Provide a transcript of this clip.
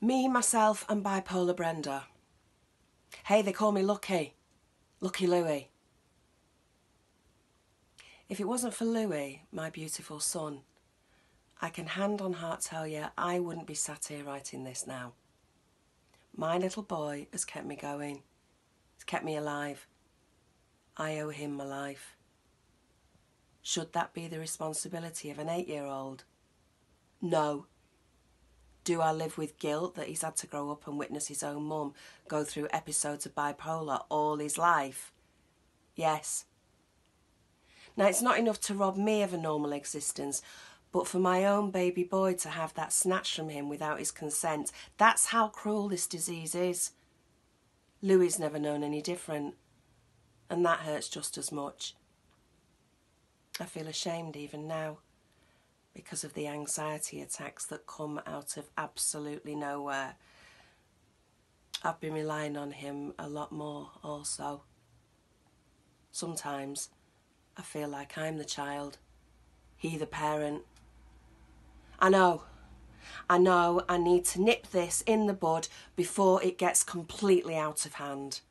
Me, myself, and bipolar Brenda. Hey, they call me Lucky. Lucky Louie. If it wasn't for Louie, my beautiful son, I can hand on heart tell you I wouldn't be sat here writing this now. My little boy has kept me going. He's kept me alive. I owe him my life. Should that be the responsibility of an eight-year-old? No. Do I live with guilt that he's had to grow up and witness his own mum go through episodes of bipolar all his life? Yes. Now, it's not enough to rob me of a normal existence, but for my own baby boy to have that snatched from him without his consent, that's how cruel this disease is. Louie's never known any different, and that hurts just as much. I feel ashamed even now because of the anxiety attacks that come out of absolutely nowhere. I've been relying on him a lot more also. Sometimes I feel like I'm the child, he the parent. I know, I know I need to nip this in the bud before it gets completely out of hand.